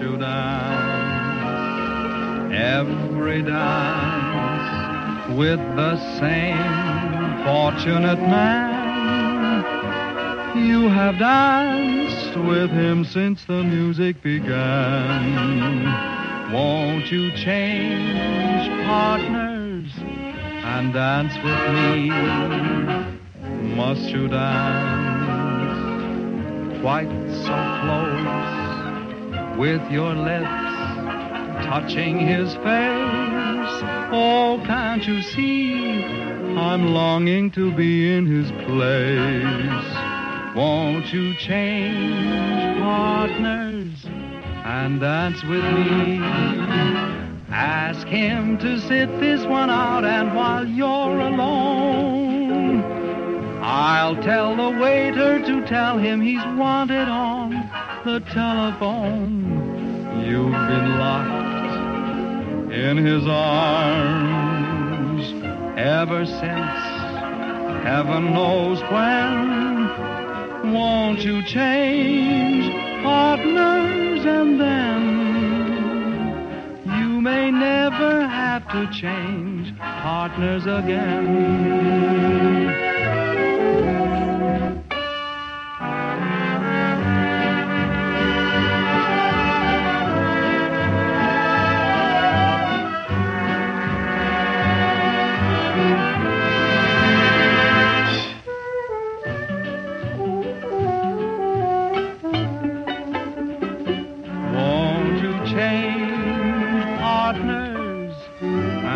you dance every dance with the same fortunate man? You have danced with him since the music began. Won't you change partners and dance with me? Must you dance quite so close with your lips touching his face? Oh, can't you see I'm longing to be in his place? Won't you change partners and dance with me? Ask him to sit this one out, and while you're alone, I'll tell the waiter to tell him he's wanted on the telephone. You've been locked in his arms ever since heaven knows when. Won't you change partners and then you may never have to change partners again?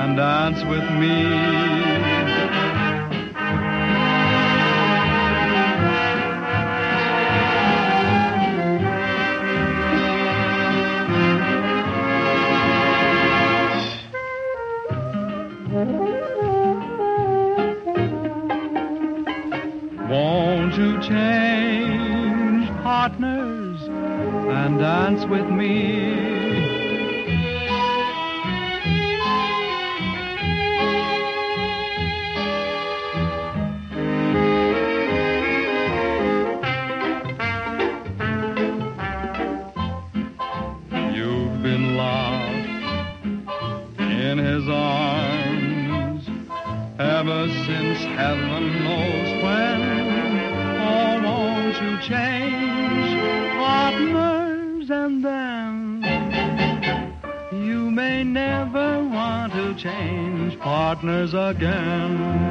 And dance with me? Won't you change partners and dance with me? In his arms ever since heaven knows when. Oh, won't you change partners and then you may never want to change partners again.